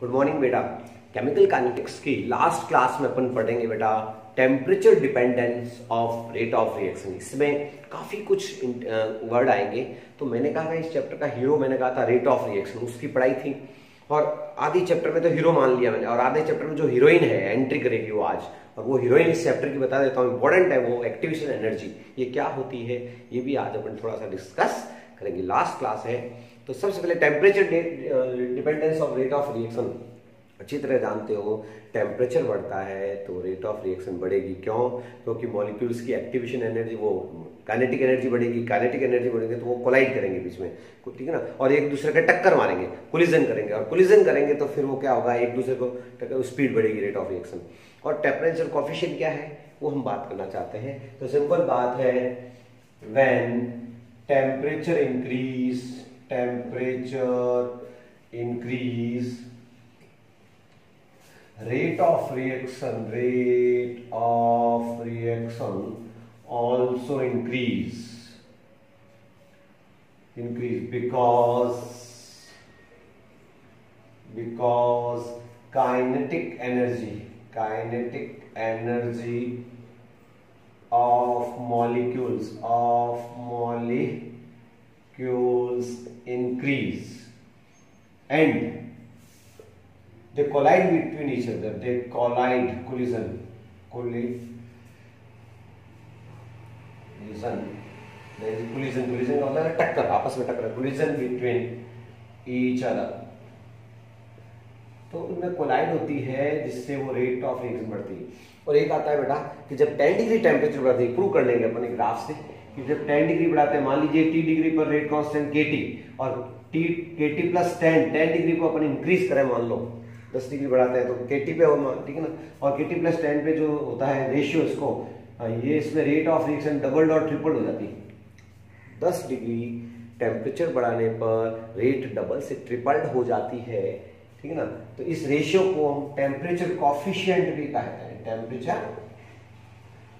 Good morning बेटा। Chemical kinetics की last class में अपन पढ़ेंगे बेटा temperature dependence of rate of reaction इसमें काफ़ी कुछ वर्ड आएँगे। तो मैंने कहा था इस चैप्टर का हीरो मैंने कहा था रेट ऑफ़ रिएक्शन उसकी पढ़ाई थी। और आधे चैप्टर में तो हीरो मान लिया मैंने, और आधे चैप्टर में जो हीरोइन है एंट्री करेगी वो आज। और वो हीरोइन इस चैप्टर की बता देता हूँ इंपॉर्टेंट है वो एक्टिवेशन एनर्जी ये क्या होती है, ये भी आज अपन थोड़ा सा डिस्कस करेंगे। लास्ट क्लास है। तो सबसे पहले temperature dependence of rate of reaction अच्छी तरह जानते हो टेम्परेचर बढ़ता है तो रेट ऑफ़ रिएक्शन बढ़ेगी। क्यों? क्योंकि मॉलिक्यूल्स की एक्टिवेशन एनर्जी वो काइनेटिक एनर्जी बढ़ेगी काइनेटिक एनर्जी बढ़ेगी तो वो कोलाइड करेंगे बीच में। ठीक है ना? और एक दूसरे का टक्कर मारेंगे कोलिजन करेंगे। और कोलिजन करेंगे तो फिर वो क्या होगा? एक दूसरे को टक्कर स्पीड बढ़ेगी रेट ऑफ़ रिएक्शन और टेम्परेचर कॉफिशियंट क्या है? वो हम बात करना चाहते हैं। तो सिंपल बात है when temperature increase temperature increase rate of reaction rate of reaction also increase. Increase because because kinetic energy kinetic energy of molecules of molecules increase and they collide between each other they collide collision collision there is collision collision का मतलब टक्कर आपस में टक्कर collision between each other तो उनमें collide होती है जिससे वो रेट ऑफ़ रिएक्शन बढ़ती है और एक आता है बेटा कि जब 10 डिग्री टेम्परेचर बढ़ती है प्रूव कर लेंगे अपन ग्राफ से जब 10 डिग्री बढ़ाते हैं, मान लीजिए टी डिग्री पर रेट कॉन्स्टेंट के टी और T K T plus ten ten degree को अपन इंक्रीज करें, मान लो, दस डिग्री बढ़ाते हैं तो के टी पे हो ठीक है ना? और के टी प्लस टेन पे जो होता है रेशियो इसको ये इसमें रेट ऑफ़ रिएक्शन डबल और ट्रिपल हो जाती है। दस डिग्री टेम्परेचर बढ़ाने पर रेट डबल से ट्रिपल्ड हो जाती है, ठीक है ना? तो इस रेशियो को हम टेम्परेचर कॉफिशियंट भी कहते हैं टेम्परेचर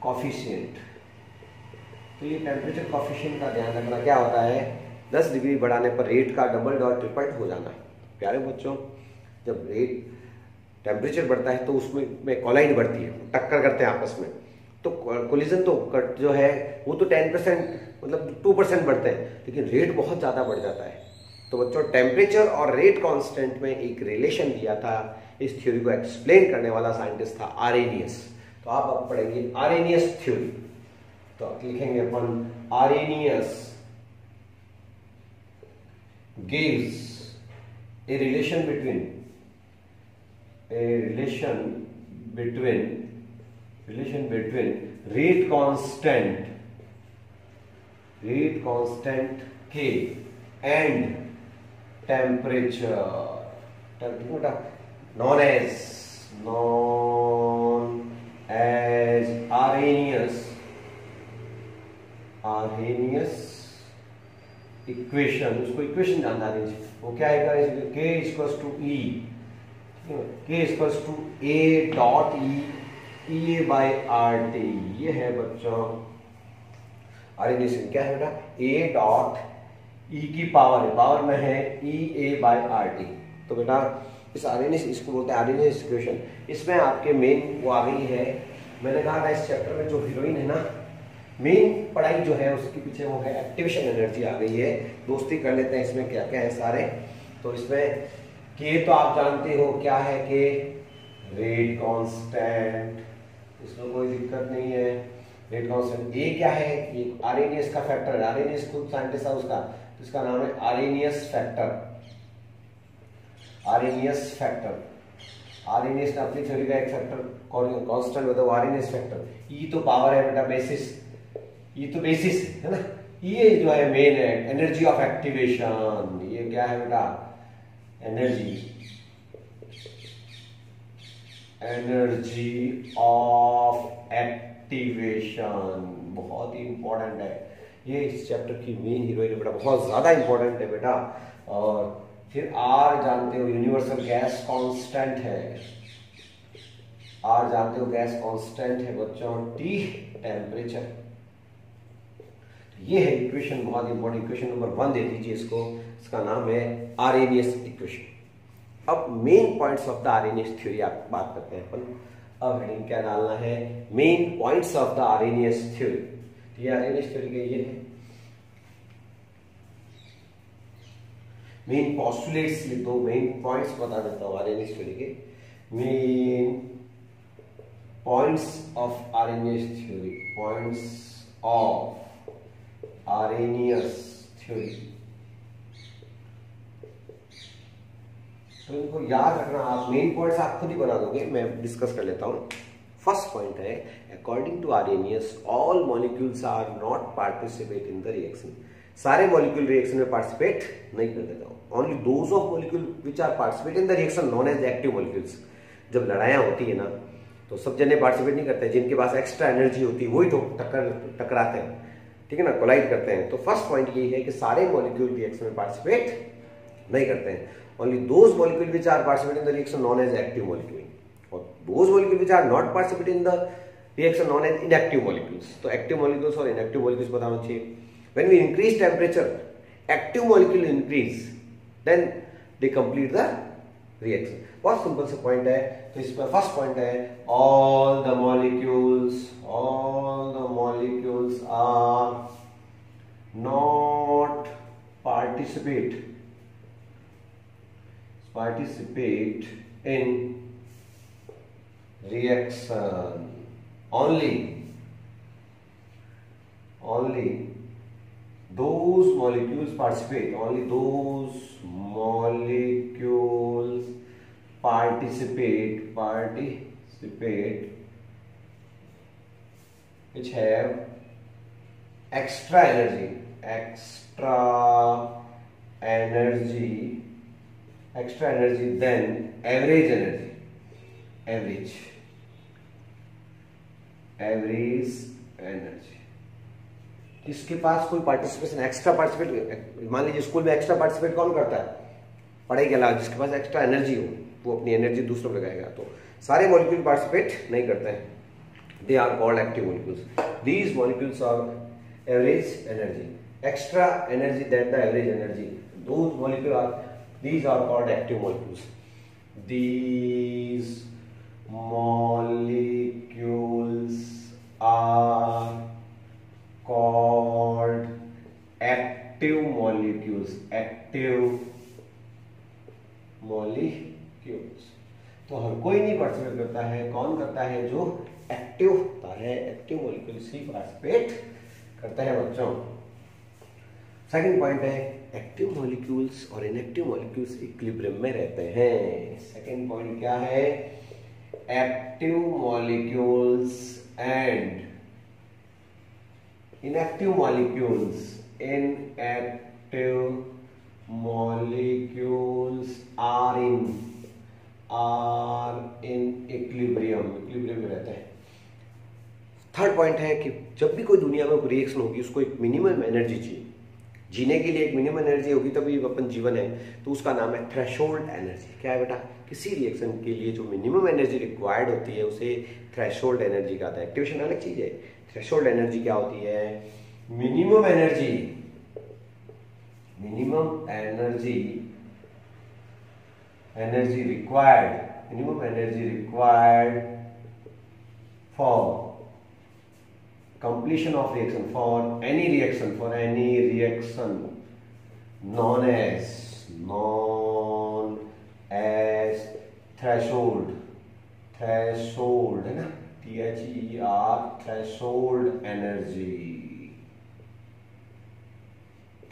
कॉफिशियंट तो ये टेम्परेचर कॉफिशियंट का ध्यान रखना क्या होता है? 10 डिग्री बढ़ाने पर रेट का डबल और ट्रिपल हो जाना प्यारे बच्चों, जब रेट टेम्परेचर बढ़ता है तो उसमें में कॉलाइड बढ़ती है, टक्कर करते हैं आपस में। तो कोलिजन तो कट जो है, वो तो टेन परसेंट मतलब टू परसेंट बढ़ते हैं, लेकिन रेट बहुत ज़्यादा बढ़ जाता है। तो बच्चों टेम्परेचर और रेट कांस्टेंट में एक रिलेशन दिया था, इस थ्योरी को एक्सप्लेन करने वाला साइंटिस्ट था आरेनियस तो आप अब पढ़ेंगे आरेनियस थ्योरी तो लिखेंगे अपन Arrhenius gives a relation between a relation between relation between rate constant rate constant K and temperature known as known as Arrhenius Arrhenius equation उसको इक्वेशन जानना दीजिए वो क्या है के equals to E K equals to A dot E E A by R T ये है बच्चों। आर्गेनाइजेशन क्या है बेटा? ए डॉट ई की पावर है। पावर में है E A by R T तो बेटा, इस आरएनएस इसको बोलते हैं आरएनएस इक्वेशन इसमें आपके मेन वो आ गई है। मैंने कहा था इस चैप्टर में जो हीरोइन है ना मेन पढ़ाई जो है, उसके पीछे वो है एक्टिवेशन एनर्जी आ गई है। दोस्ती कर लेते हैं इसमें क्या क्या है सारे। तो इसमें के तो आप जानते हो क्या है के रेट कांस्टेंट इसमें कोई दिक्कत नहीं है। रेट कांस्टेंट ए क्या है? कि आरएनएस का फैक्टर है। आरएनएस खुद साइंटिस्ट है उसका। तो इसका नाम है Arrhenius factor Arrhenius factor Arrhenius ने अपनी थ्योरी का एक फैक्टर कांस्टेंट बताओ आरएनएस फैक्टर ई तो पावर है बेटा बेसिस ये तो बेसिस है ना? ये जो है मेन है एनर्जी ऑफ़ एक्टिवेशन ये क्या है बेटा? एनर्जी एनर्जी ऑफ़ एक्टिवेशन बहुत ही इंपॉर्टेंट है। ये इस चैप्टर की मेन हीरोइन है बेटा, बहुत ज़्यादा इंपॉर्टेंट है बेटा। और फिर आर जानते हो यूनिवर्सल गैस कांस्टेंट है। आर जानते हो गैस कांस्टेंट है बच्चों टी टेम्परेचर ये है इक्वेशन बहुत इंपॉर्टेंट इक्वेशन नंबर वन दे दीजिए इसको। इसका नाम है आर इक्वेशन अब main points of the Arrhenius theory आप बात करते हैं अपन। अब हेडिंग क्या डालना है? Main points of the Arrhenius theory ये आरएनएस थ्योरी के ये है। मेन पॉस्टुलेट्स लिख दो मेन पॉइंट्स बता देता हूँ आरएनएस थ्योरी के। Main points of Arrhenius theory points of Arrhenius theory तो इनको याद रखना, आप मेन पॉइंट्स आप खुद ही बना दोगे, मैं डिस्कस कर लेता हूँ। फ़र्स्ट पॉइंट है according to Arrhenius all molecules are not participate in the reaction सारे मॉलिक्यूल रिएक्शन में पार्टिसिपेट नहीं कर देता हूँ। Only those of molecule which are participate in the reaction known as active molecules जब लड़ाइयाँ होती है ना तो सब जने पार्टिसिपेट नहीं करते, जिनके पास एक्स्ट्रा एनर्जी होती है, वही तो टक्कर, टकराते हैं। ठीक है ना कोलाइड करते हैं। तो फ़र्स्ट पॉइंट यही है कि सारे मॉलिक्यूल रिएक्शन में पार्टिसिपेट नहीं करते हैं। Only those molecule which are participate in the reaction known as active molecule और those molecule which are not participate in the reaction known as inactive molecules तो एक्टिव मॉलिक्यूल्स और inactive molecules बताना चाहिए। When we increase temperature active molecule increase then they complete the reaction बहुत simple से point है तो इसमें first point है all the molecules all the molecules are not participate participate in reaction only only those molecules participate only those molecules participate participate which have extra energy extra energy extra energy than average energy average average energy जिसके पास कोई participation extra participate मान लीजिए school में extra participate कौन करता है पढ़ाई के अलावा जिसके पास एक्स्ट्रा एनर्जी हो वो अपनी एनर्जी दूसरों पर लगाएगा तो सारे मॉलिक्यूल पार्टिसिपेट नहीं करते हैं they are called active molecules these molecules are average energy extra energy that the average energy those molecule are These are called active molecules. These molecules are called active molecules. Active molecules. तो हर कोई नहीं participate करता है, कौन करता है जो एक्टिव होता है एक्टिव मॉलिक्यूल्स ही पार्टिसिपेट करता है बच्चों। सेकंड पॉइंट है एक्टिव मॉलिक्यूल्स और इनएक्टिव मॉलिक्यूल्स इक्विलिब्रियम में रहते हैं। सेकंड पॉइंट क्या है? Active molecules and inactive molecules inactive molecules are in are in में रहते हैं। थर्ड पॉइंट है कि जब भी कोई दुनिया में रिएक्शन होगी, उसको एक मिनिमम एनर्जी चाहिए। जीने के लिए एक मिनिमम एनर्जी होगी, तभी अपन जीवन है। तो उसका नाम है थ्रेशोल्ड एनर्जी क्या है बेटा? किसी रिएक्शन के लिए जो मिनिमम एनर्जी रिक्वायर्ड होती है, उसे थ्रेशोल्ड एनर्जी कहता है। एक्टिवेशन अलग चीज़ है। थ्रेशोल्ड एनर्जी क्या होती है? Minimum energy minimum energy energy required minimum energy required for completion of reaction for any reaction for any reaction known as known as threshold threshold है ना T H E R threshold energy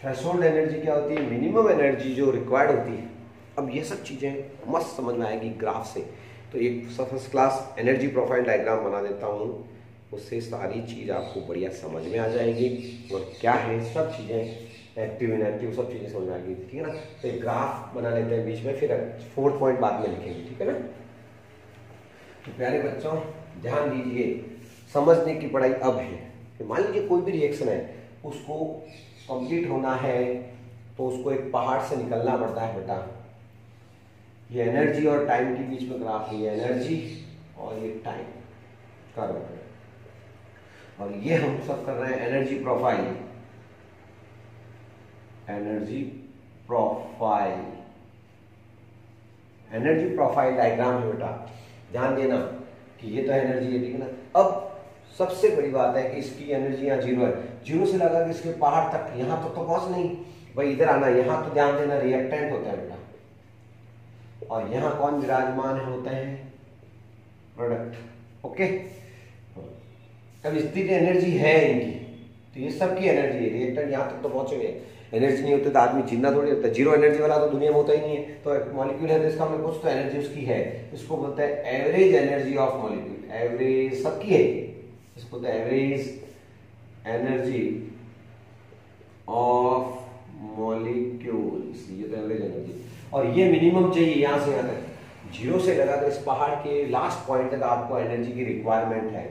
threshold energy क्या होती है minimum energy जो required होती है अब ये सब चीज़ें मस्त समझ में आएगी ग्राफ से। तो एक first class energy profile diagram बना देता हूँ। उससे सारी चीज़ आपको बढ़िया समझ में आ जाएगी। और क्या है, सब चीज़ें एक्टिव इनएक्टिव सब चीज़ें समझ में आएगी ठीक है ना? तो एक ग्राफ बना लेते हैं बीच में, फिर फोर्थ पॉइंट बाद में लिखेंगे, ठीक है ना? तो प्यारे बच्चों, ध्यान दीजिए, समझने की पढ़ाई अब है। कि मान लीजिए कोई भी रिएक्शन है, उसको कंप्लीट होना है तो उसको एक पहाड़ से निकलना पड़ता है, बेटा। ये एनर्जी और टाइम के बीच में ग्राफ है ये एनर्जी और ये टाइम कर्व और ये हम सब कर रहे हैं energy profile energy profile energy profile diagram है बेटा। ध्यान देना कि ये तो एनर्जी है ठीक है ना? अब सबसे बड़ी बात है कि इसकी एनर्जी यहाँ ज़ीरो है। ज़ीरो से लगा कि इसके पहाड़ तक यहाँ तक तो, तो पहुँच नहीं। भाई इधर आना यहाँ तो ध्यान देना रिएक्टेंट होता है बेटा। और यहाँ कौन विराजमान होता है? प्रोडक्ट ओके अब इतनी एनर्जी है इनकी। तो ये सबकी एनर्जी है। रिएक्टर यहाँ तक तो पहुँचे हुए एनर्जी नहीं होती तो आदमी ज़िंदा थोड़ी होता है। ज़ीरो एनर्जी वाला तो दुनिया में होता ही नहीं है। तो मॉलिक्यूल है तो इसका मतलब कुछ तो एनर्जी उसकी है। इसको बोलते हैं average energy of molecule average सबकी है। इसको बोलते हैं एवरेज एनर्जी ऑफ़ मॉलिक्यूल ये तो एवरेज एनर्जी और ये मिनिमम चाहिए यहाँ से यहाँ तक। ज़ीरो से लगाकर इस पहाड़ के लास्ट पॉइंट तक आपको एनर्जी की रिक्वायरमेंट है।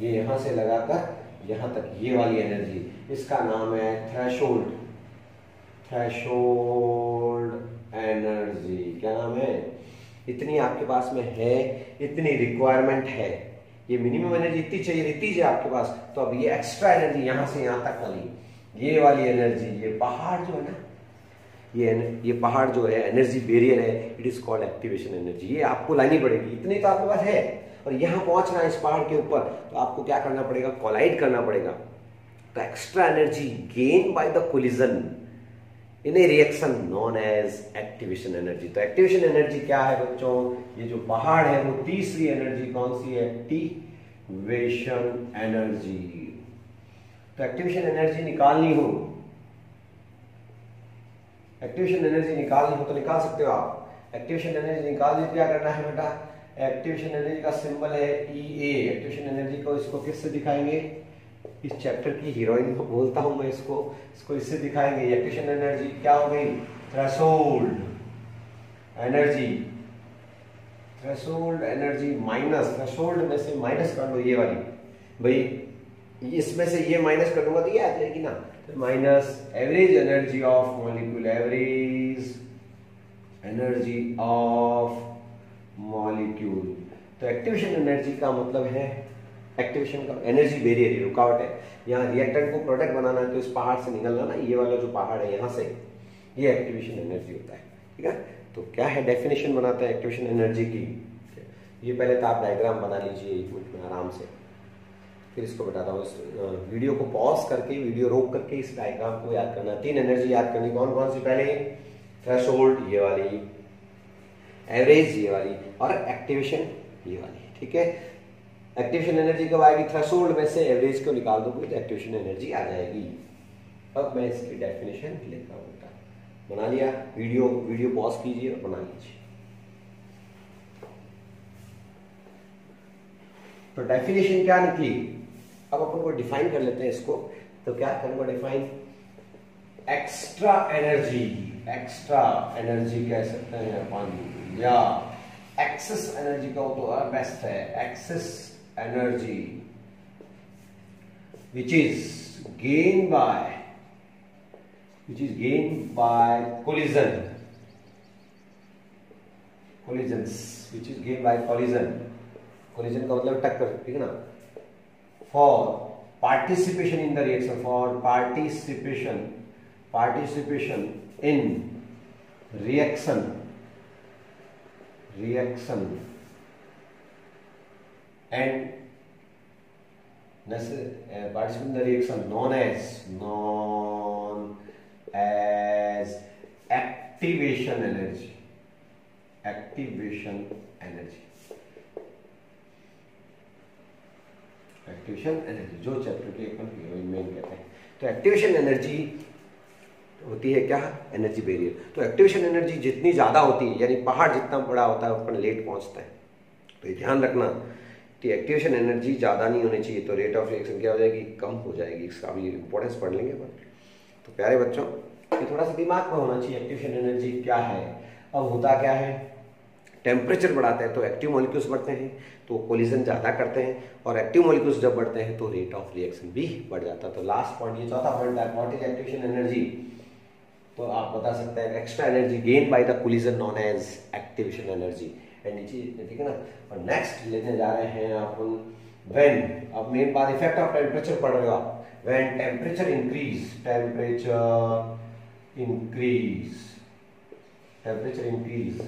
ये यहाँ से लगाकर यहाँ तक ये वाली एनर्जी इसका नाम है थ्रेशोल्ड थ्रेशोल्ड एनर्जी क्या नाम है? इतनी आपके पास में है, इतनी रिक्वायरमेंट है। ये मिनिमम एनर्जी इतनी चाहिए, इतनी है आपके पास। तो अब ये एक्स्ट्रा एनर्जी यहाँ से यहाँ तक वाली। ये वाली एनर्जी ये पहाड़ जो है ना ये ये पहाड़ जो है एनर्जी बेरियर है it is called activation energy ये आपको लानी पड़ेगी, इतनी तो आपके पास है। और यहाँ पहुँचना है इस पहाड़ के ऊपर तो आपको क्या करना पड़ेगा? कोलाइड करना पड़ेगा। तो extra energy gain by the collision in a reaction known as activation energy तो एक्टिवेशन एनर्जी क्या है बच्चों? ये जो पहाड़ है, वो तीसरी एनर्जी कौन सी है? एक्टिवेशन एनर्जी तो एक्टिवेशन एनर्जी निकालनी हो एक्टिवेशन एनर्जी निकालनी हो तो निकाल सकते हो आप। एक्टिवेशन एनर्जी निकालने क्या करना है बेटा? एक्टिवेशन एनर्जी का सिंबल है ई ए एक्टिवेशन एनर्जी को इसको किससे दिखाएँगे? इस चैप्टर की हीरोइन को बोलता हूँ मैं इसको। इसको इससे दिखाएँगे। एक्टिवेशन एनर्जी क्या हो गई? Threshold energy threshold energy minus threshold में से माइनस कर लो ये वाली। भाई, इसमें से ये माइनस कर दूँगा तो ये आ जाएगी ना। Minus average energy of molecule average energy of molecule तो एक्टिवेशन एनर्जी का मतलब है एक्टिवेशन का एनर्जी बेरियर रुकावट है। यहाँ रिएक्टेंट को प्रोडक्ट बनाना है तो इस पहाड़ से निकलना ना, ये वाला जो पहाड़ है यहाँ से, ये एक्टिवेशन एनर्जी होता है। ठीक है? तो क्या है डेफिनेशन बनाता है एक्टिवेशन एनर्जी की? ये पहले तो आप डायग्राम बना लीजिए, एक मिनट में आराम से। फिर इसको बताता हूँ वीडियो को पॉज करके, वीडियो रोक करके इस डायग्राम को याद करना। तीन एनर्जी याद करनी। कौन कौन सी पहले? थ्रेशोल्ड ये वाली। एवरेज ये वाली। और एक्टिवेशन ये वाली। ठीक है? एक्टिवेशन एनर्जी कब आएगी? थ्रेशोल्ड में से एवरेज को निकाल दोगे तो एक्टिवेशन एनर्जी आ जाएगी। अब मैं इसकी डेफिनेशन लेता हूँ बना लिया? वीडियो वीडियो पॉज कीजिए और बना लीजिए। तो डेफिनेशन क्या निकली? अब अपन को डिफाइन कर लेते हैं इसको। तो क्या करूँगा define extra energy extra energy कह सकते हैं अपन। या एक्सेस एनर्जी का वो तो बेस्ट है। Excess energy which is gain by which is gain by collision collision which is gain by collision collision का मतलब टक्कर, ठीक है ना? For participation in the reaction for participation participation in reaction reaction and uh, participate in the reaction known as known as activation energy activation energy activation energy जो chapter के अपन main कहते हैं। तो एक्टिवेशन एनर्जी होती है क्या? Energy barrier तो एक्टिवेशन एनर्जी जितनी ज़्यादा होती है, यानी पहाड़ जितना बड़ा होता है अपन लेट पहुँचता है। तो ये ध्यान रखना कि एक्टिवेशन एनर्जी ज़्यादा नहीं होनी चाहिए तो रेट ऑफ़ रिएक्शन क्या हो जाएगी? कम हो जाएगी। इसका भी इंपॉर्टेंस पढ़ लेंगे अपन। तो प्यारे बच्चों ये थोड़ा सा दिमाग में होना चाहिए एक्टिवेशन एनर्जी क्या है? अब होता क्या है? टेम्परेचर बढ़ाते हैं तो एक्टिव मॉलिक्यूल्स बढ़ते हैं। तो कोलिजन ज़्यादा करते हैं और एक्टिव मॉलिक्यूल्स जब बढ़ते हैं तो रेट ऑफ़ रिएक्शन भी बढ़ जाता है। तो लास्ट पॉइंट ये चौथा point what is activation energy तो आप बता सकते हैं extra energy gain by the collision known as activation energy and नीचे ठीक है ना? और नेक्स्ट लेने जा रहे हैं अपन व्हेन अब मेन बात इफ़ेक्ट ऑफ़ टेम्परेचर पढ़ रहे हो आप। When temperature increase temperature increase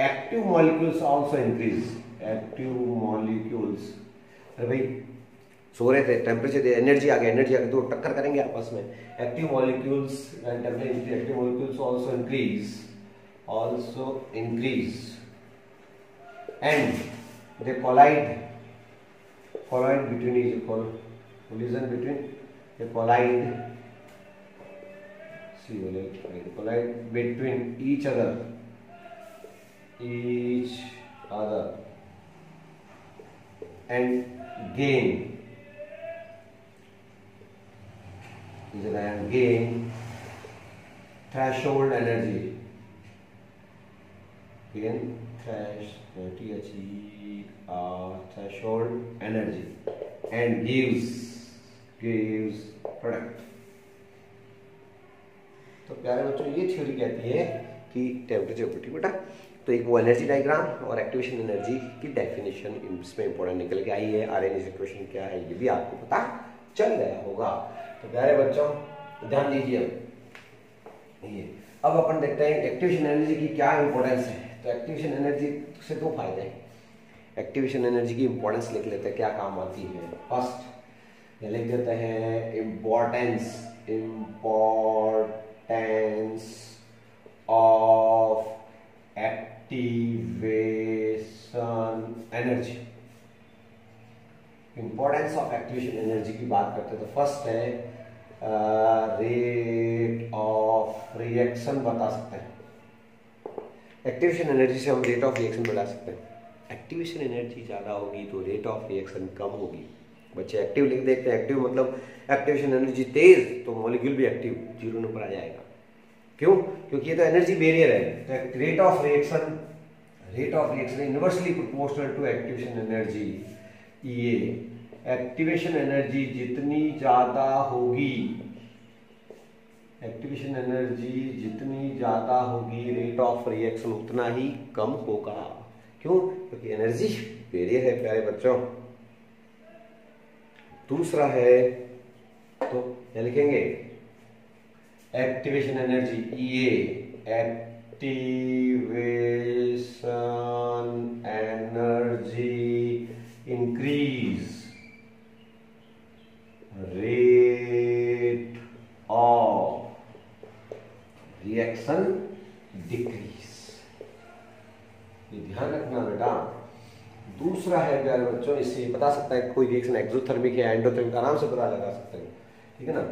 active molecules also increase active molecules अरे भाई, सो रहे थे टेम्परेचर एनर्जी आ गया एनर्जी आ गया तो टक्कर करेंगे आपस में। Active molecules and active molecules also increase also increase and they collide collide between each collision between they collide see they collide between each other each other. And gain gain threshold energy gain thresh T H E R threshold energy and gives gives product तो प्यारे बच्चों ये theory कहती है कि temperature प्रोटी बेटा तो एक वो एनर्जी डायग्राम और एक्टिवेशन एनर्जी की डेफिनेशन इसमें इंपॉर्टेंट निकल के आई है। आर एन इक्वेशन क्या है, ये भी आपको पता चल गया होगा। तो प्यारे बच्चों, ध्यान दीजिए। ये अब अपन देखते हैं एक्टिवेशन एनर्जी की क्या इंपॉर्टेंस है। तो एक्टिवेशन एनर्जी से दो फ़ायदे हैं। एक्टिवेशन एनर्जी की इंपॉर्टेंस लिख लेते हैं, क्या काम आती है। फ़र्स्ट लिख देते हैं importance importance of activation energy importance of activation energy की बात करते हैं तो फ़र्स्ट है रेट ऑफ़ रिएक्शन बता सकते हैं। एक्टिवेशन एनर्जी से हम रेट ऑफ़ रिएक्शन बढ़ा सकते हैं। एक्टिवेशन एनर्जी ज़्यादा होगी तो रेट ऑफ़ रिएक्शन कम होगी। बच्चे एक्टिव लिख देखते हैं एक्टिव मतलब एक्टिवेशन एनर्जी तेज तो मॉलिक्यूल भी एक्टिव ज़ीरो नंबर आ जाएगा। क्यों? क्योंकि ये तो एनर्जी बेरियर है। Rate of reaction rate of reaction inversely proportional to activation energy ये एक्टिवेशन एनर्जी जितनी ज़्यादा होगी एक्टिवेशन एनर्जी जितनी ज़्यादा होगी रेट ऑफ़ रिएक्शन उतना ही कम होगा। क्यों? क्योंकि एनर्जी वेरियर है, प्यारे बच्चों। दूसरा है तो क्या लिखेंगे? एक्टिवेशन एनर्जी ये activation energy increase rate of reaction decrease ये ध्यान रखना बेटा। दूसरा है प्यारे बच्चों इससे बता सकता है, कोई रिएक्शन एक्सोथर्मिक है एंडोथर्मिक आराम से पता लगा सकते हैं। ठीक है ना?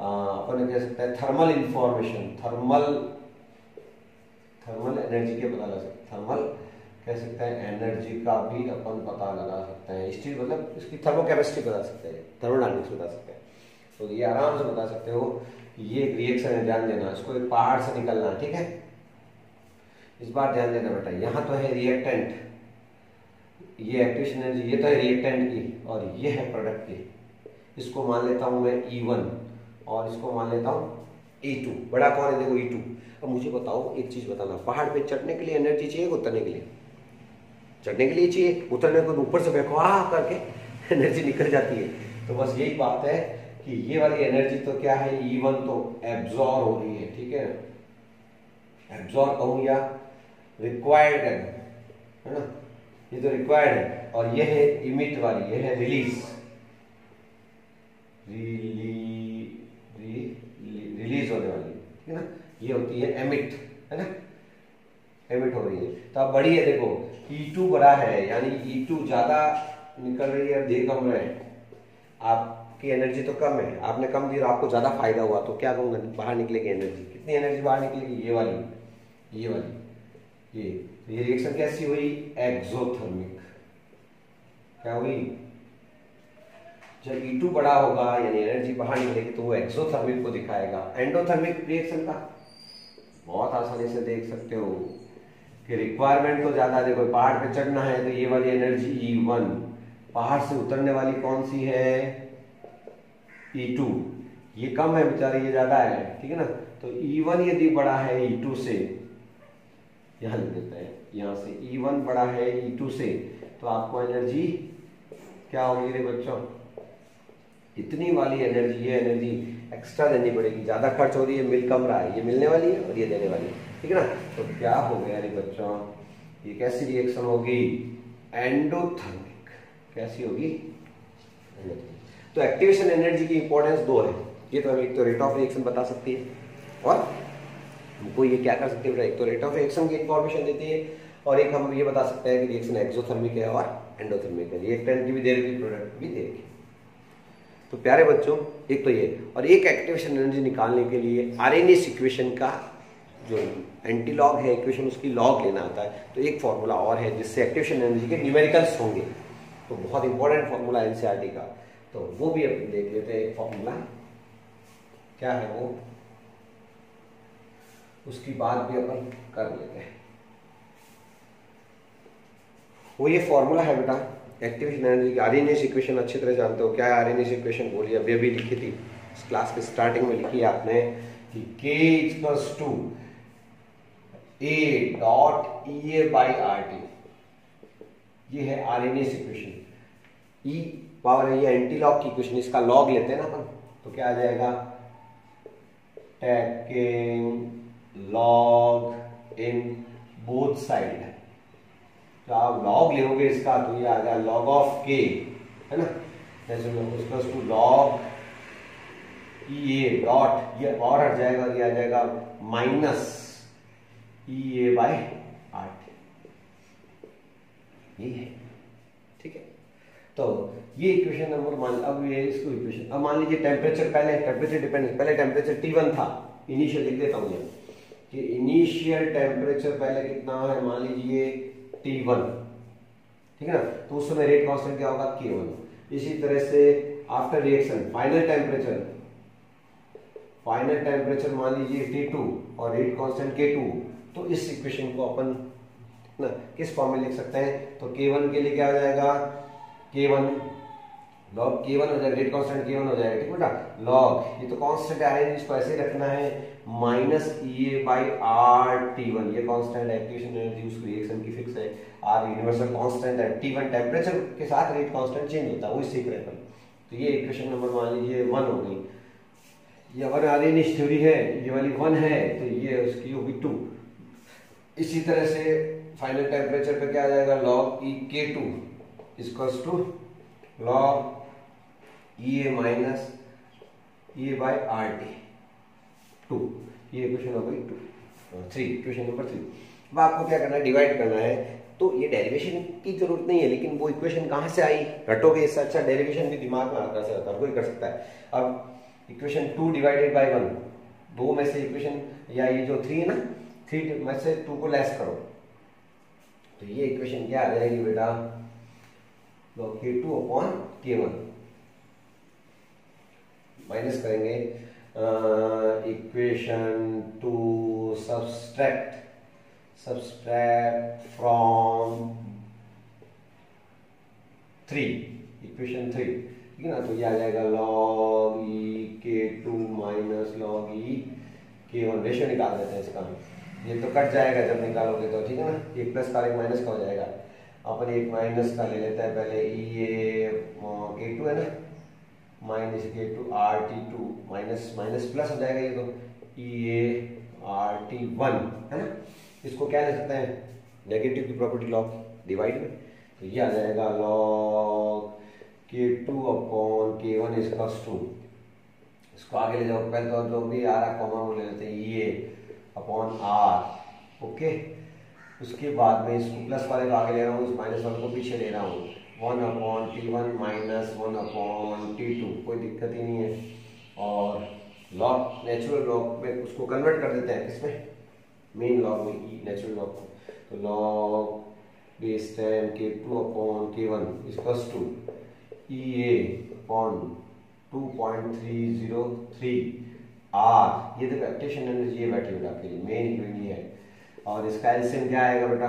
अपन कह सकते हैं thermal information thermal thermal energy के पता लगा सकते थर्मल कह सकते हैं एनर्जी का भी अपन पता लगा सकते हैं। इस चीज़ मतलब इसकी थर्मोकेमिस्ट्री बता सकते हैं थर्मोडाइनमिक्स बता सकते हैं। तो ये आराम से बता सकते हो ये रिएक्शन है, ध्यान देना। इसको एक पहाड़ से निकलना, ठीक है? इस बार ध्यान देना बेटा, यहाँ तो है रिएक्टेंट ये एक्टिवेशन एनर्जी ये तो है रिएक्टेंट की और ये है प्रोडक्ट की। इसको मान लेता हूँ मैं ई e वन और इसको मान लेता हूँ ई e टू बड़ा कौन है? देखो ई e टू अब मुझे बताओ, एक चीज़ बताना। पहाड़ पे चढ़ने के लिए एनर्जी चाहिए उतरने के लिए? चढ़ने के लिए चाहिए। उतरने को ऊपर से फेंको आ, करके एनर्जी निकल जाती है। तो बस यही बात है कि ये वाली एनर्जी तो क्या है? ई वन तो एब्जॉर्व हो रही है, ठीक है एब्जॉर्व कहूँ या रिक्वायर्ड है है ना? ये तो रिक्वायर्ड है। और ये है इमिट वाली ये है रिलीज़ रिलीज़ होने वाली है, ठीक है ना? ये होती है एमिट है ना? एमिट हो रही है। तो अब बड़ी है देखो E2 बड़ा है, यानी E2 ज़्यादा निकल रही है दे कम रहे आपकी एनर्जी तो कम है, आपने कम दी और आपको ज़्यादा फ़ायदा हुआ तो क्या कहूँगा, बाहर निकलेगी एनर्जी कितनी एनर्जी बाहर निकलेगी? ये वाली ये वाली, ये। ये रिएक्शन कैसी हुई? एक्सोथर्मिक क्या हुई? जब E2 बड़ा होगा, यानी एनर्जी बाहर निकलेगी तो वो एक्सोथर्मिक को दिखाएगा। एंडोथर्मिक रिएक्शन का? बहुत आसानी से देख सकते हो। कि रिक्वायरमेंट तो ज़्यादा देखो, पहाड़ पे चढ़ना है तो ये वाली एनर्जी E1 पहाड़ से उतरने वाली कौन सी है? E2 ये कम है बेचारे, ये ज़्यादा है, ठीक है ना? तो E1 यदि बड़ा है E2 से, यहाँ लिख देते हैं, यहाँ से E1 बड़ा है E2 से तो आपको एनर्जी क्या होगी रे बच्चों? इतनी वाली एनर्जी ये एनर्जी एक्स्ट्रा देनी पड़ेगी। ज़्यादा खर्च हो रही है, मिल कम रहा है, ये मिलने वाली है और ये देने वाली है। ठीक है ना? तो क्या हो गया रे बच्चों? ये कैसी रिएक्शन होगी? एंडोथर्मिक कैसी होगी? तो एक्टिवेशन एनर्जी की इंपॉर्टेंस दो है। ये तो एक तो रेट ऑफ़ रिएक्शन बता सकती है। और हमको ये क्या कर सकते हैं? एक तो रेट ऑफ़ रिएक्शन की इंफॉर्मेशन देती है और एक हम ये बता सकते हैं कि रिएक्शन एक्सोथर्मिक है और एंडोथर्मिक है। रिएक्टेंट की भी दे रही प्रोडक्ट भी दे रही तो प्यारे बच्चों, एक तो ये, और एक एक्टिवेशन एनर्जी निकालने के लिए आर एन इक्वेशन का जो एंटी लॉग है इक्वेशन उसकी लॉग लेना आता है। तो एक फॉर्मूला और है जिससे एक्टिवेशन एनर्जी के न्यूमेरिकल्स होंगे। तो बहुत इंपॉर्टेंट फॉर्मूला एनसीईआरटी का। तो वो भी अपन देख लेते हैं एक फॉर्मूला क्या है वो? उसकी बात भी अपन कर लेते हैं। वो ये फॉर्मूला है बेटा। एक्टिवेशन एनर्जी की आरएनएस इक्वेशन अच्छी तरह जानते हो। क्या है आरएनएस इक्वेशन? बोलिए, अभी अभी लिखी थी। इस क्लास के स्टार्टिंग में लिखी है आपने कि k equals to A dot E A by R T ये है आरएनएस इक्वेशन। ई पावर है, ये एंटी लॉग की इक्वेशन इसका लॉग लेते हैं ना अपन। तो क्या आ जाएगा? Taking log in both side तो आप लॉग लोगे इसका तो ये आ गया लॉग ऑफ़ के है ना? जैसे plus two log E A dot ये और हट जाएगा, ये आ जाएगा माइनस ई ए बाई आठ। ये है, ठीक है? तो ये इक्वेशन नंबर मान, अब ये इसको इक्वेशन अब मान लीजिए टेम्परेचर पहले टेम्परेचर डिपेंड पहले टेम्परेचर टी वन था इनिशियल लिख देता हूँ कि इनिशियल टेम्परेचर पहले कितना है? मान लीजिए टी वन ठीक है ना? तो उस समय रेट कांस्टेंट क्या होगा? के वन इसी तरह से after reaction final temperature final temperature मान लीजिए टी टू और रेट कॉन्स्टेंट के टू तो इस इक्वेशन को अपन, ना, किस फॉर्म में लिख सकते हैं? तो के वन के लिए क्या हो जाएगा? के वन लॉग के वन हो जाएगा रेट कांस्टेंट के वन हो जाएगा ठीक बेटा? लॉग ये तो कांस्टेंट आ रहे हैं, इसको ऐसे रखना है minus E A by R T one ये कांस्टेंट एक्टिवेशन एनर्जी उस रिएक्शन की फिक्स है आर यूनिवर्सल कांस्टेंट है टी वन टेम्परेचर के साथ रेट कांस्टेंट चेंज होता है, वो सीख रहे तो ये इक्वेशन नंबर मान लीजिए वन हो गई। ये वन आर थ्योरी है, ये वाली वन है तो ये उसकी होगी टू इसी तरह से फाइनल टेम्परेचर पे क्या आ जाएगा? Log E K two equals to log A minus E by R T two ये इक्वेशन हो गई two three equation number three अब आपको क्या करना है? डिवाइड करना है। तो ये डेरिवेशन की ज़रूरत नहीं है, लेकिन वो इक्वेशन कहाँ से आई? घटोगे, इससे अच्छा डेरिवेशन भी दिमाग में आता है कोई कर सकता है। अब equation two divided by one दो में से इक्वेशन या ये जो थ्री है ना थ्री में से टू को लेस करो। तो ये इक्वेशन क्या आ जाएगी बेटा? Two upon K one minus करेंगे। equation to subtract subtract from three equation three ठीक है ना? तो ये आ जाएगा log e K two minus log e K one ratio निकाल देते हैं इसका ये तो कट जाएगा जब निकालोगे तो ठीक है ना? एक प्लस का एक माइनस का हो जाएगा। अपन एक माइनस का ले लेता है पहले ई ए के टू है ना? Minus K two R T two minus minus plus हो जाएगा ये तो। E A R T one है ना? इसको क्या ले सकते हैं? नेगेटिव की प्रॉपर्टी लॉग डिवाइड में। तो ये आ जाएगा log K two upon K one इसकस टू इसको आगे ले जाओ। पहले तो जो भी आ रहा कॉमन वो ले लेते हैं E A upon R okay उसके बाद में इसको प्लस वाले को आगे ले रहा हूँ, इस माइनस वाले को पीछे ले रहा हूँ। One upon T one minus one upon T two, कोई दिक्कत ही नहीं है। और लॉग नेचुरल लॉग में उसको कन्वर्ट कर देते हैं इसमें। मेन लॉग में ई नेचुरल लॉग को। तो log base ten K two upon K one equals to E A upon two point three zero three R ये देखो एक्टेशन एनर्जी ये बैठी बेटा आपके लिए मेन इक्वेशन है। और इसका एल्सियम क्या आएगा बेटा?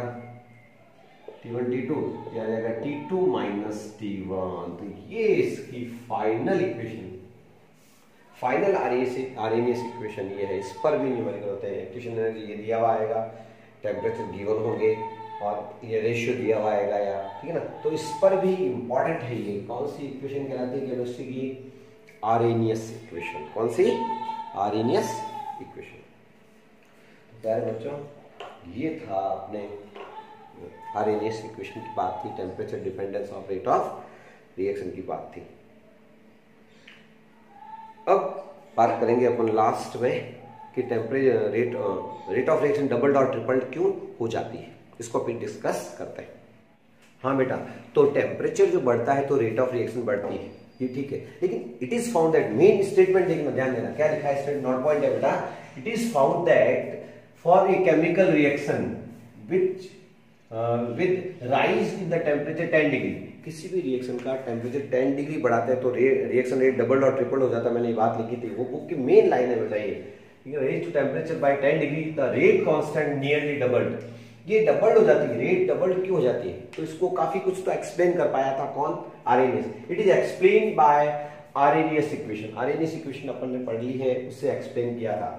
टी वन टी टू जाएगा T two minus T one तो ये इसकी final equation final R equation ये है। इस पर भी न्यूमेरिकल होते हैं। इक्वेशन एनर्जी ये दिया हुआ आएगा। टेम्परेचर गिवन होंगे और ये रेशियो दिया हुआ आएगा या ठीक है ना? तो इस पर भी इंपॉर्टेंट है ये। कौन सी इक्वेशन कहलाती है केमिस्ट्री की? आरएनियस इक्वेशन कौन सी? आरएनियस इक्वेशन प्यारे बच्चों, ये था अपने आरएनएस इक्वेशन की बात थी temperature dependence of rate of reaction की बात थी। अब बात करेंगे अपन लास्ट में कि temperature rate rate of reaction double और ट्रिपल क्यों हो जाती है? इसको फिर डिस्कस करते हैं। हाँ बेटा तो टेम्परेचर जो बढ़ता है तो रेट ऑफ़ रिएक्शन बढ़ती है। ये ठीक है। लेकिन it is found that main statement देखना ध्यान देना, क्या लिखा है नॉट पॉइंट है बेटा। It is found that for a chemical reaction which with rise in the temperature 10 degree किसी भी रिएक्शन का टेम्परेचर 10 डिग्री बढ़ाते हैं तो रिएक्शन रेट डबल और ट्रिपल हो जाता है। मैंने ये बात लिखी थी। वो बुक की मेन लाइन है बेटा ये raise to temperature by 10 degree the rate constant nearly doubled ये डबल्ड हो जाती है। रेट डबल्ड क्यों हो जाती है? तो इसको काफ़ी कुछ तो एक्सप्लेन कर पाया था कौन? Arrhenius it is explain by Arrhenius equation Arrhenius equation अपन ने पढ़ ली है, उससे एक्सप्लेन किया था।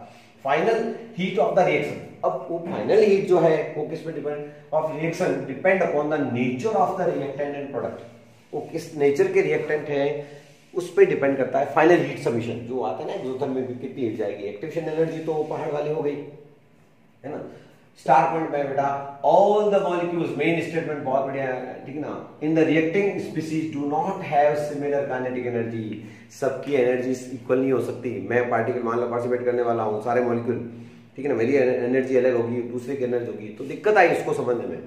Final heat of the reaction अब वो फाइनल हीट जो है, वो किस पे depend of reaction depend upon the nature of the reactant and product वो किस नेचर के रिएक्टेंट है, उस पर डिपेंड करता है फाइनल हीट सबमिशन जो आता है ना एक्सोथर्म में कितनी हीट जाएगी। एक्टिवेशन एनर्जी तो पहाड़ वाली हो गई। है ना? स्टार पॉइंट में बेटा all the molecules main statement बहुत बढ़िया है, ठीक है ना? In the reacting species do not have similar kinetic energy सबकी एनर्जी इक्वल नहीं हो सकती। मैं पार्टिकल मान लो पार्टिसिपेट करने वाला हूँ, सारे मॉलिक्यूल ठीक है ना? मेरी एनर्जी अलग होगी, दूसरे की एनर्जी होगी तो दिक्कत आई इसको समझने में,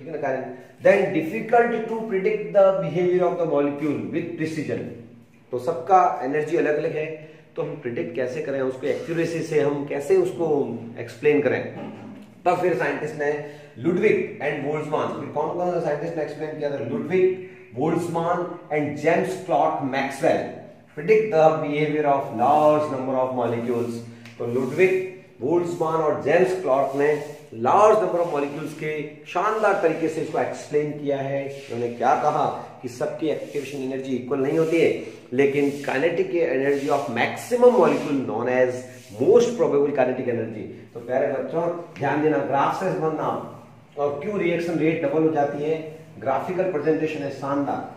ठीक है ना, कारण? Then difficult to predict the behaviour of the molecule with precision तो सबका एनर्जी अलग अलग है तो हम प्रिडिक्ट कैसे करें, उसको एक्यूरेसी से हम कैसे उसको एक्सप्लेन करें? तब फिर साइंटिस्ट ने लुडविक एंड बोल्समान फिर कौन कौन सा साइंटिस्ट ने एक्सप्लेन किया था? Ludwig Boltzmann and James Clerk Maxwell predict the behaviour of large number of molecules तो लुडविक बोल्समान और जेम्स क्लॉक ने लार्ज नंबर ऑफ़ मॉलिक्यूल्स के शानदार तरीके से इसको एक्सप्लेन किया है। उन्होंने क्या कहा कि सबकी एक्टिवेशन एनर्जी इक्वल नहीं होती है, लेकिन kinetic energy of maximum molecule known as most probable kinetic energy. तो प्यारे बच्चों, ध्यान देना, ग्राफ से समझना और क्यों रिएक्शन रेट डबल हो जाती है? ग्राफिकल प्रेजेंटेशन है शानदार।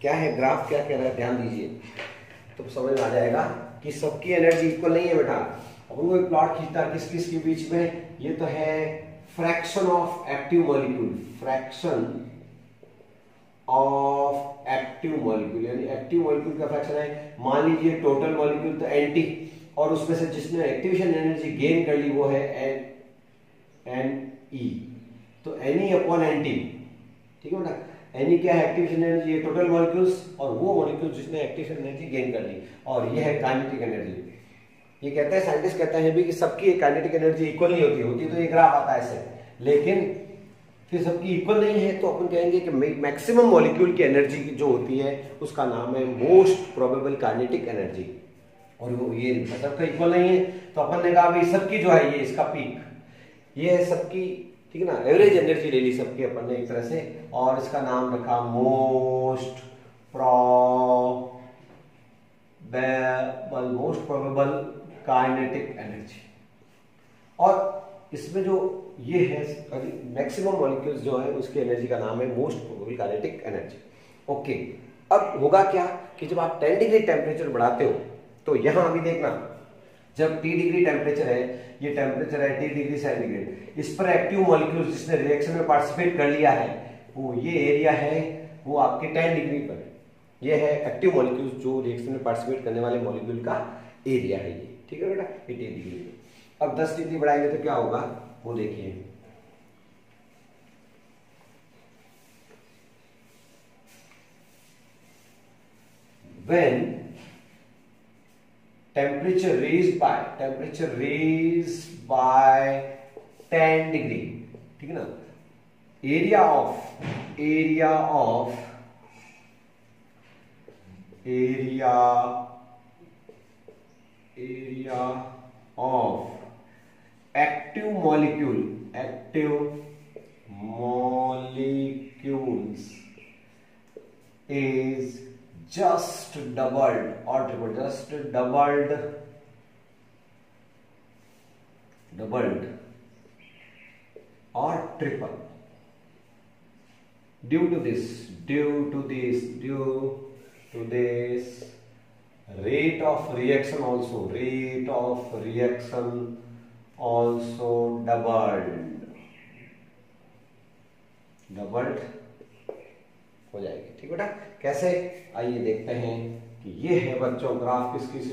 क्या है ग्राफ क्या कह रहा है? ध्यान दीजिए। तो समझ आ जाएगा कि सबकी एनर्जी इक्वल नहीं है बेटा। अपन को प्लॉट खींचता किस किस के बीच में? ये तो है fraction of active molecule fraction of active molecule यानी एक्टिव मॉलिक्यूल का फ्रैक्शन है, मान लीजिए टोटल मॉलिक्यूल तो एंटी और उसमें से जिसने एक्टिवेशन एनर्जी गेन कर ली वो है एन एन ई तो एन अपॉन एन टी ठीक है बेटा? एन ई क्या है एक्टिवेशन एनर्जी ये टोटल मॉलिक्यूल्स और वो मॉलिक्यूल जिसने एक्टिवेशन एनर्जी गेन कर ली, और ये है काइनेटिक एनर्जी ये कहते हैं साइंटिस्ट कहते हैं भी कि सबकी काइनेटिक एनर्जी इक्वल नहीं होती होती तो ये ग्राफ आता है ऐसे। लेकिन फिर सबकी इक्वल नहीं है तो अपन कहेंगे कि मैक्सिमम मॉलिक्यूल की एनर्जी जो होती है, उसका नाम है मोस्ट प्रोबेबल काइनेटिक एनर्जी और वो ये सबका इक्वल नहीं है तो अपन ने कहा, भाई, सबकी जो है, ये इसका पीक ये है सबकी, ठीक है ना? एवरेज एनर्जी ले ली सबकी अपन ने एक तरह से, और इसका नाम रखा most probable most probable kinetic energy और इसमें जो ये है मैक्सिमम मॉलिक्यूल्स जो है, उसकी एनर्जी का नाम है most probable kinetic energy okay अब होगा क्या कि जब आप 10 डिग्री टेम्परेचर बढ़ाते हो तो यहाँ अभी देखना, जब टी डिग्री टेम्परेचर है, ये टेम्परेचर है टी डिग्री सेंटीग्रेड इस पर एक्टिव मॉलिक्यूल जिसने रिएक्शन में पार्टिसिपेट कर लिया है, वो ये एरिया है, वो आपके 10 डिग्री पर ये है एक्टिव मॉलिक्यूल जो रिएक्शन में पार्टिसिपेट करने वाले मॉलिक्यूल का एरिया है ये. ठीक है बेटा? ये टेन डिग्री अब 10 डिग्री बढ़ाएँगे तो क्या होगा? वो देखिए। When temperature raise by temperature raise by 10 degree ठीक है ना? Area of area of area area of active molecule active molecules is just doubled or tripled just doubled doubled or triple. Due to this due to this due to this rate of reaction also rate of reaction also doubled. Doubled हो जाएगी, ठीक बेटा? कैसे? आइए देखते हैं कि ये है बच्चों, ग्राफ किस किस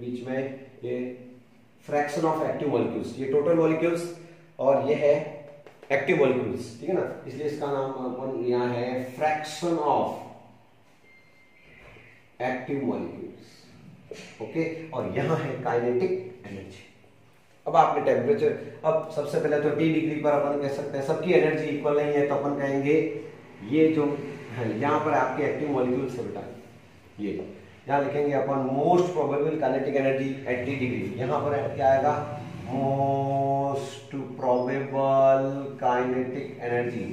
बीच में? ये फ्रैक्शन ऑफ़ एक्टिव मॉलिक्यूल्स ये टोटल मॉलिक्यूल्स और ये है एक्टिव मॉलिक्यूल्स ठीक है ना? इसलिए इसका नाम अपन यहाँ है fraction of active molecules okay? और यहाँ है काइनेटिक एनर्जी अब आपने टेम्परेचर अब सबसे पहले तो टी डिग्री पर अपन कह सकते हैं सबकी एनर्जी इक्वल नहीं है तो अपन कहेंगे ये जो है यहाँ पर आपके एक्टिव मॉलिक्यूल्स है बेटा ये यहाँ लिखेंगे अपन most probable kinetic energy at T degree यहाँ पर क्या आएगा मोस्ट प्रोबेबल काइनेटिक एनर्जी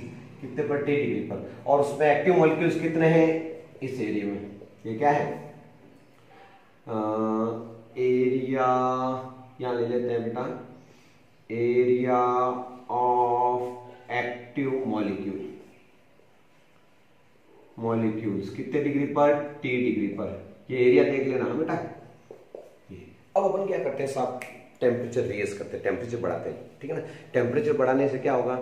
कितने पर? टी डिग्री पर और उसमें एक्टिव मॉलिक्यूल्स कितने हैं? इस एरिया में ये क्या है? आ, एरिया यहाँ ले लेते हैं बेटा। Area of active molecule molecules कितने डिग्री पर? टी डिग्री पर। ये एरिया देख लेना बेटा। अब अपन क्या करते हैं साहब? टेम्परेचर रेस करते हैं। टेम्परेचर बढ़ाते हैं। ठीक है ना? टेम्परेचर बढ़ाने से क्या होगा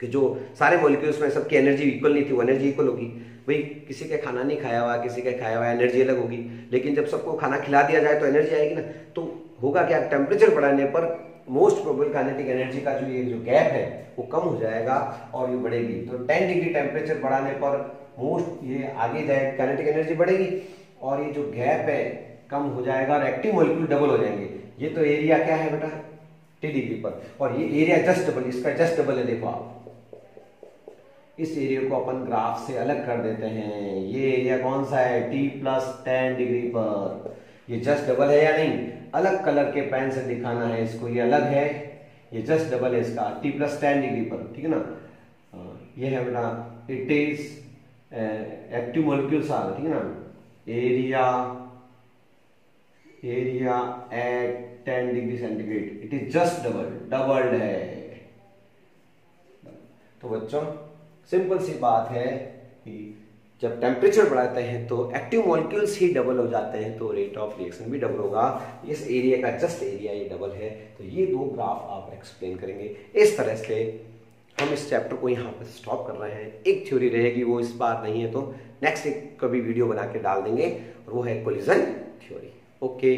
कि जो सारे मॉलिक्यूल्स में सबकी एनर्जी इक्वल नहीं थी, वो एनर्जी इक्वल होगी। भाई किसी का खाना नहीं खाया हुआ, किसी का खाया हुआ एनर्जी अलग होगी। लेकिन जब सबको खाना खिला दिया जाए तो एनर्जी आएगी ना। तो होगा क्या? टेम्परेचर बढ़ाने पर मोस्ट प्रोबेबल काइनेटिक एनर्जी का जो ये जो गैप है, वो कम हो जाएगा और ये बढ़ेगी। तो 10 डिग्री टेम्परेचर बढ़ाने पर मोस्ट ये आगे जाए काइनेटिक एनर्जी बढ़ेगी और ये जो गैप है, कम हो जाएगा और एक्टिव मॉलिक्यूल डबल हो जाएँगे। ये तो एरिया क्या है बेटा? टी डिग्री पर। और ये एरिया जस्ट डबल इसका जस्ट डबल है, देखो आप। इस एरिया को अपन ग्राफ से अलग कर देते हैं। ये एरिया कौन सा है? टी प्लस टेन डिग्री पर। ये जस्ट डबल है या नहीं? अलग कलर के पेन से दिखाना है, इसको ये अलग है। ये जस्ट डबल है इसका टी प्लस टेन डिग्री पर, ठीक है ना? ये है बेटा इट इज़ एक्टिव मोलिक्यूल्स आ ठीक है ना? Area area at ten degree centigrade it is just double doubled है। तो बच्चों सिंपल सी बात है कि जब टेम्परेचर बढ़ाते हैं तो एक्टिव मॉलिक्यूल्स ही डबल हो जाते हैं तो रेट ऑफ़ रिएक्शन भी डबल होगा। इस एरिया का जस्ट एरिया ये डबल है। तो ये दो ग्राफ आप एक्सप्लेन करेंगे। इस तरह से हम इस चैप्टर को यहाँ पर स्टॉप कर रहे हैं। एक थ्योरी रहेगी, वो इस बार नहीं है तो नेक्स्ट एक कभी वीडियो बना के डाल देंगे, और वो है कोलिजन थ्योरी ओके